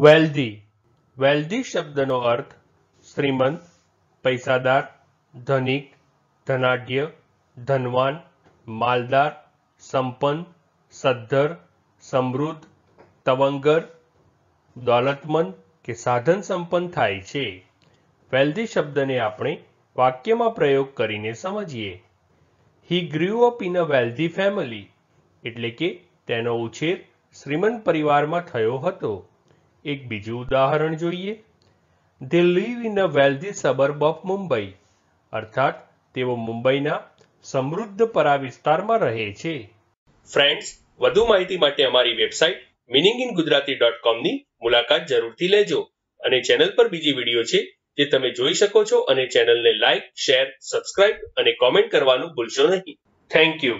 Wealthy. Wealthy શબ્દનો અર્થ શ્રીમંત, પૈસાદાર, ધનિક, ધનાઢ્ય, ધનવાન, માલદાર, સંપન્ન, સદ્ધર, સમૃદ્ધ, તવંગર, દોલતમંદ કે સાધન સંપન્ન થાય છે. વેલ્ધી શબ્દને આપણે વાક્યમાં પ્રયોગ કરીને સમજીએ. He grew up in a wealthy family એટલે કે તેનો ઉછેર શ્રીમંત પરિવારમાં થયો હતો. એક બીજું ઉદાહરણ જોઈએ. They live in a wealthy suburb of Mumbai અર્થાત, તેઓ મુંબઈના સમૃદ્ધ પરા વિસ્તારમાં રહે છે. ફ્રેન્ડ્સ વધુ માહિતી માટે અમારી website meaning in Gujarati dot કોમની મુલાકાત જરૂરથી લેજો. અને ચેનલ પર બીજી વીડિયો છે, જે તમે જોઈ શકો છો. અને ચેનલને લાઇક શેર સબસ્ક્રાઇબ અને કોમેન્ટ કરવાનું ભૂલશો નહીં. Thank you